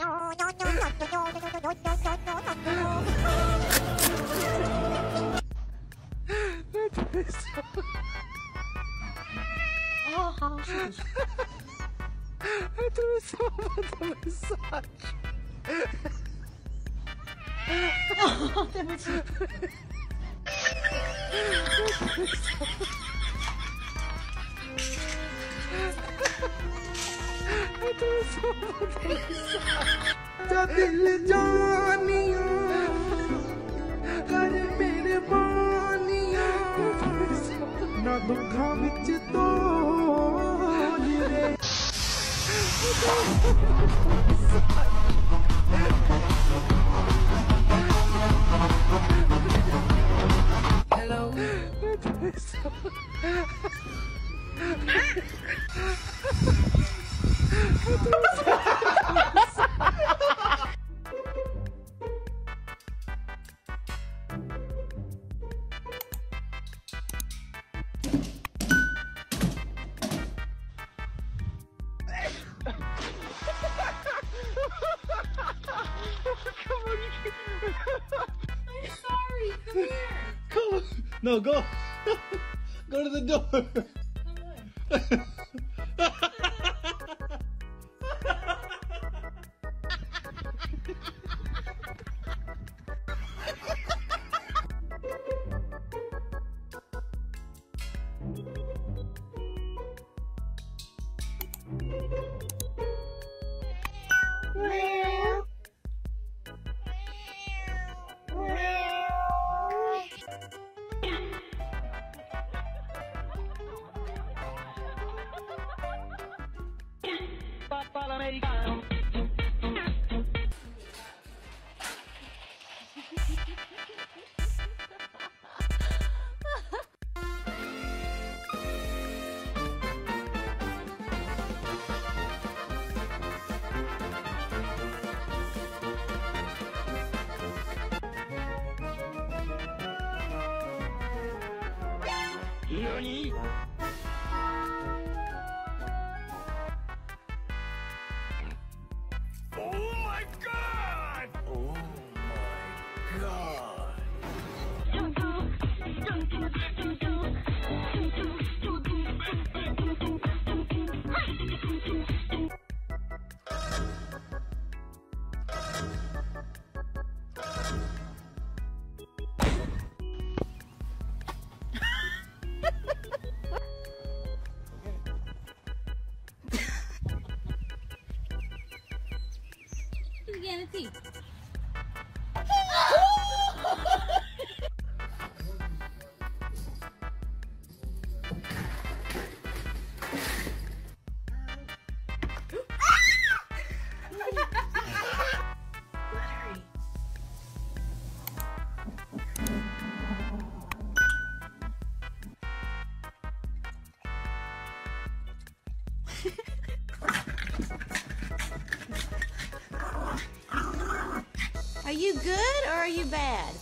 Oh, how should I do it so much massage? 对不起。Hello. No, go. go to the door. Come 何？Again, Are you good or are you bad?